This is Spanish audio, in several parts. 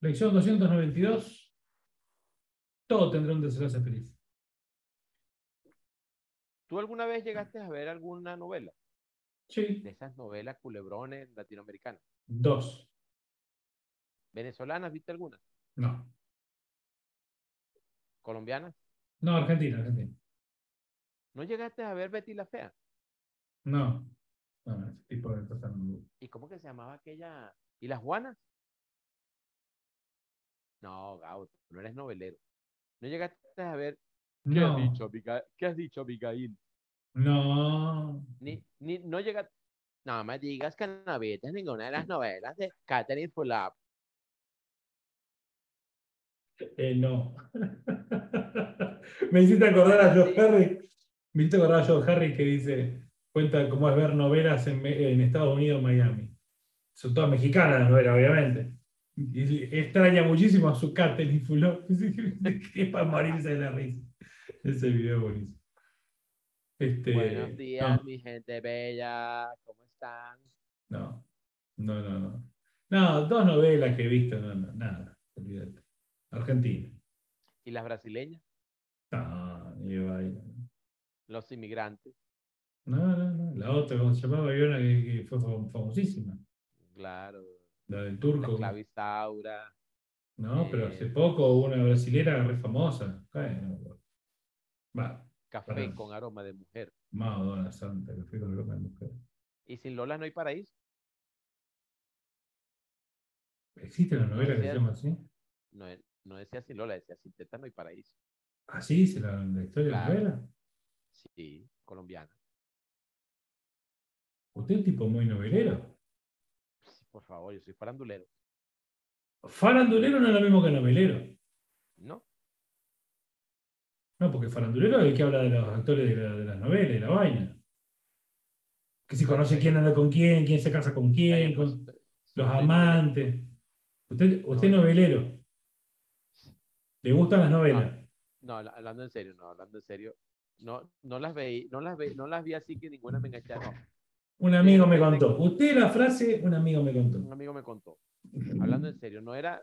Lección 292. Todo tendrá un desenlace feliz. ¿Tú alguna vez llegaste a ver alguna novela? Sí. De esas novelas culebrones latinoamericanas. Dos. ¿Venezolanas viste alguna? No. ¿Colombianas? No, Argentina, Argentina. ¿No llegaste a ver Betty la Fea? No. No, ese tipo de cosas no. ¿Y cómo que se llamaba aquella? ¿Y las Juanas? No, Gabo, tú no eres novelero. ¿No llegaste a ver qué has dicho, Abigail? ¿Qué has dicho, Abigail? No. Ni, ni, no llegaste. No me digas que no viste ninguna de las novelas de Catherine Fulop. Eh, no. Me hiciste acordar a Joe. Harry. Me hiciste acordar a Joe Harry que dice, cuenta cómo es ver novelas en, en Estados Unidos, Miami. Son todas mexicanas las novelas, obviamente. Y extraña muchísimo a su Catherine Fulop. Es para morirse de la risa. Ese video es buenísimo. Este, Buenos días, no, mi gente bella. ¿Cómo están? no, no, no, no. No, dos novelas que he visto, no, no, nada. Olvídate. Argentina. ¿Y las brasileñas? No, ni vaina. Los inmigrantes. No, no, no. La otra, ¿cómo se llamaba? Había una que, que fue fam- famosísima. Claro. La del La turco. esclavizaura. No, pero hace Eh, poco hubo una brasilera re famosa. Va, Café con aroma de mujer. Madonna Santa, fue con el de mujer. ¿Y sin Lola no hay paraíso? ¿Existe una novela que se llama así? No, no decía sin Lola, decía sin teta no hay paraíso. ¿Así dice la, la historia Claro. de la novela? Sí, colombiana. Usted es tipo muy novelero. Por favor, yo soy farandulero. Farandulero no es lo mismo que novelero. ¿No? No, porque farandulero es el que habla de los actores de, la- de las novelas, de la vaina. Que si conoce quién anda con quién, quién se casa con quién, pues, con los amantes. Usted, usted es novelero. ¿Le gustan las novelas? No, habla- hablando en serio, no, hablando en serio. No, no las veí, no las veí, no las vi así que ninguna me enganchara. Un amigo me contó. Usted la frase, un amigo me contó. Un amigo me contó. Hablando en serio, no era,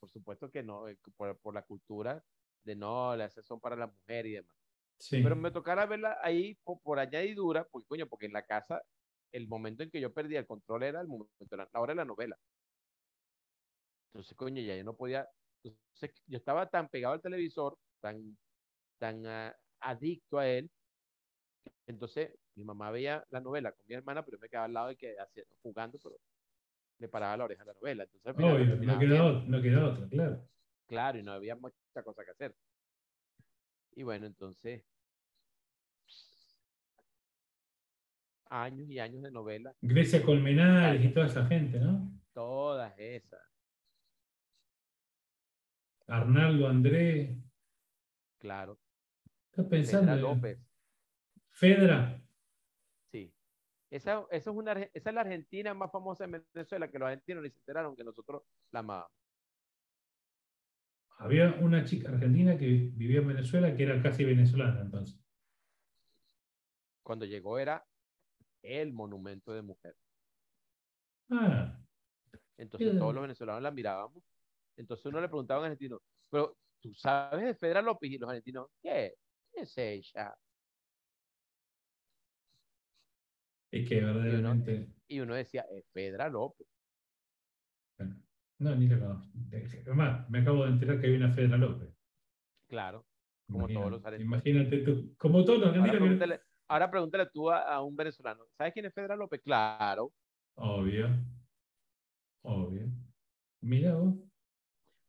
por supuesto que no, eh, por, por la cultura de no, las son para la mujer y demás. Sí. Pero me tocara verla ahí por, por añadidura, porque coño, porque en la casa el momento en que yo perdía el control era el momento, la, la hora de la novela. Entonces, coño, ya yo no podía, entonces, yo estaba tan pegado al televisor, tan, tan ah, adicto a él, entonces mi mamá veía la novela con mi hermana, pero yo me quedaba al lado de que hacía- jugando, pero me paraba la oreja de la novela. Entonces, al final la Obvio, no otra, no queda otra, claro. Claro, y no había mucha cosa que hacer. Y bueno, entonces, años y años de novela, Grecia Colmenares y toda esa gente, ¿no? todas esas. Arnaldo André. Claro. ¿Estás pensando? López, Fedra. Esa, esa es una, esa es la Argentina más famosa en Venezuela, que los argentinos ni se enteraron que nosotros la amábamos. Había una chica argentina que vivía en Venezuela que era casi venezolana entonces. Cuando llegó era el monumento de mujer. Ah, Entonces todos los venezolanos la mirábamos. Entonces uno le preguntaba a un argentino, pero tú sabes de Fedra López y los argentinos, ¿qué? ¿Quién es ella? Es que verdaderamente. Y uno decía, es Fedra López. bueno, no, ni la conozco. Además, me acabo de enterar que hay una Fedra López. Claro. Como todos los argentinos. imagínate tú, como todos los Ahora argentinos. que- pregúntale, ahora pregúntale tú a, a un venezolano, ¿sabes quién es Fedra López? Claro. Obvio. Obvio. Mira vos.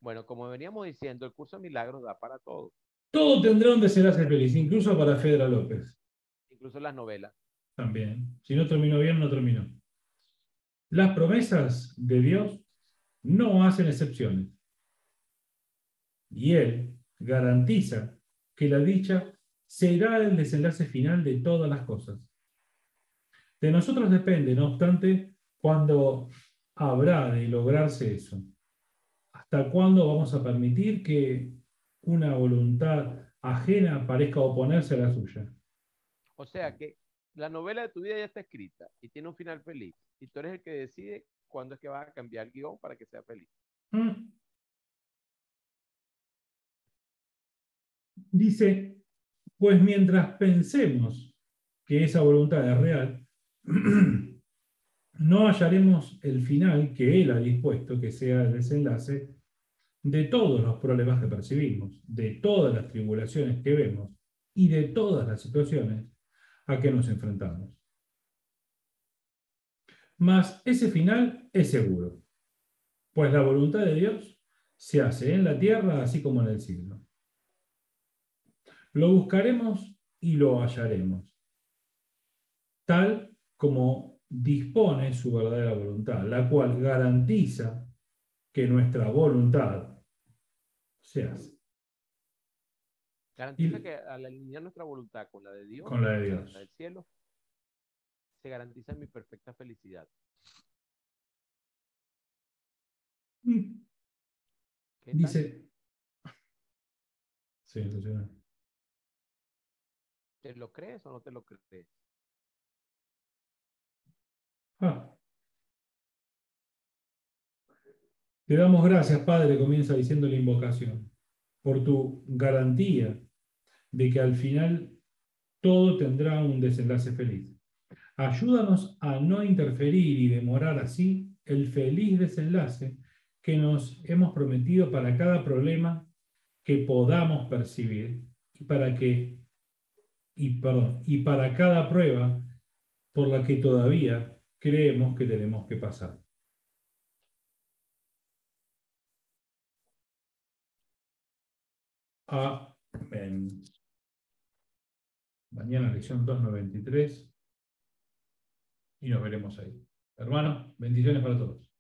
Bueno, como veníamos diciendo, el curso de milagros da para todo, Todo tendrá un desenlace feliz, incluso para Fedra López. incluso las novelas. También. Si no terminó bien, no terminó. Las promesas de Dios no hacen excepciones. Y Él garantiza que la dicha será el desenlace final de todas las cosas. De nosotros depende, no obstante, cuándo habrá de lograrse eso. ¿Hasta cuándo vamos a permitir que una voluntad ajena parezca oponerse a la suya? O sea que la novela de tu vida ya está escrita y tiene un final feliz. Y tú eres el que decide cuándo es que vas a cambiar el guion para que sea feliz. Mm. Dice, pues mientras pensemos que esa voluntad es real, no hallaremos el final que Él ha dispuesto que sea el desenlace de todos los problemas que percibimos, de todas las tribulaciones que vemos y de todas las situaciones a que nos enfrentamos. Mas ese final es seguro, pues la voluntad de Dios se hace en la tierra así como en el cielo. Lo buscaremos y lo hallaremos, tal como dispone su verdadera voluntad, la cual garantiza que nuestra voluntad se hace. Garantiza que al alinear nuestra voluntad con la de Dios, con la de Dios, del cielo, se garantiza mi perfecta felicidad. Mm. Dice. Sí, ¿Te lo crees o no te lo crees? Ah. Te damos gracias, Padre, comienza diciendo la invocación, por tu garantía de que al final todo tendrá un desenlace feliz. Ayúdanos a no interferir y demorar así el feliz desenlace que nos hemos prometido para cada problema que podamos percibir y para que y, y para cada prueba por la que todavía creemos que tenemos que pasar. Amén. Mañana lección 293 y nos veremos ahí. Hermanos, bendiciones para todos.